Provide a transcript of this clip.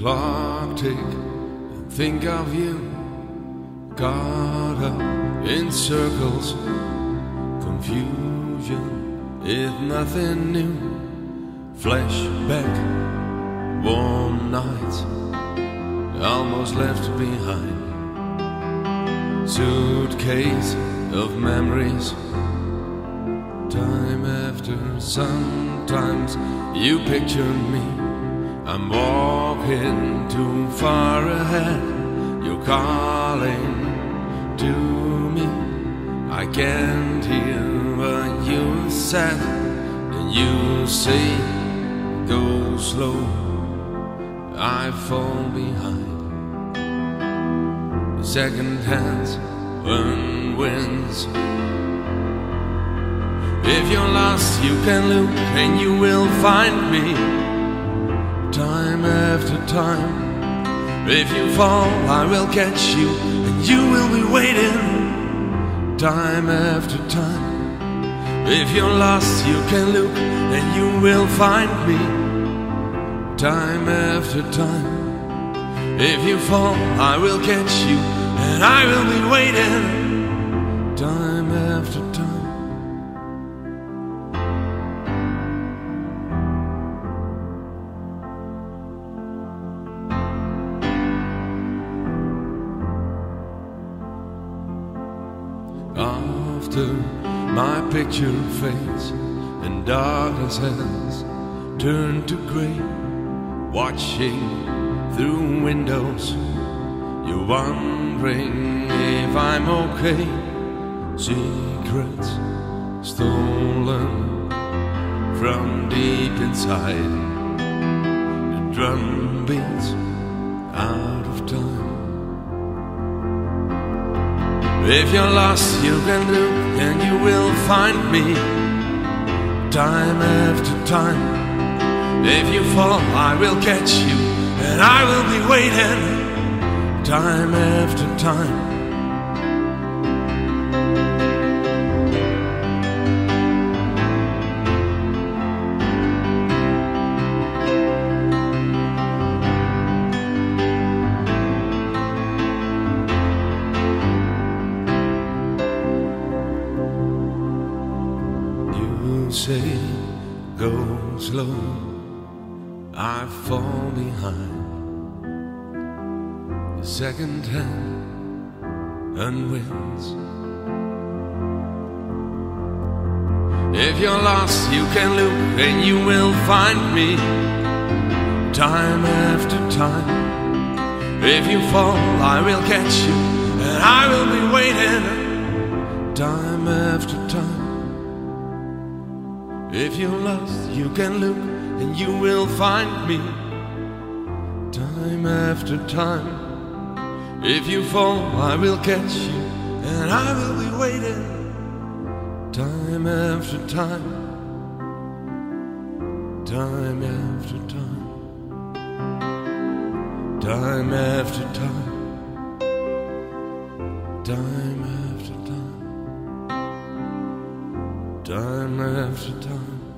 clock tick and think of you. Caught up in circles confusion is nothing new. Flashback warm nights almost left behind. Suitcase of memories time after sometimes you picture me I'm walking too far ahead. You're calling to me. I can't hear what you said. And you say, go slow. I fall behind. Second hands earn wins. If you're lost, you can look and you will find me time after time. If you fall, I will catch you, and you will be waiting time after time. If you're lost, you can look, and you will find me time after time. If you fall, I will catch you, and I will be waiting time after time. My picture fades and darkness has turned to gray. Watching through windows, you're wondering if I'm okay. Secrets stolen from deep inside, the drum beats out of time. If you're lost, you can look and you will find me time after time. If you fall, I will catch you and I will be waiting time after time. Say go slow, I fall behind. The second hand and wins. If you're lost, you can look and you will find me time after time. If you fall, I will catch you and I will be waiting time after time. If you're lost, you can look and you will find me time after time. If you fall, I will catch you and I will be waiting time after time. Time after time. Time after time. Time after time time after time.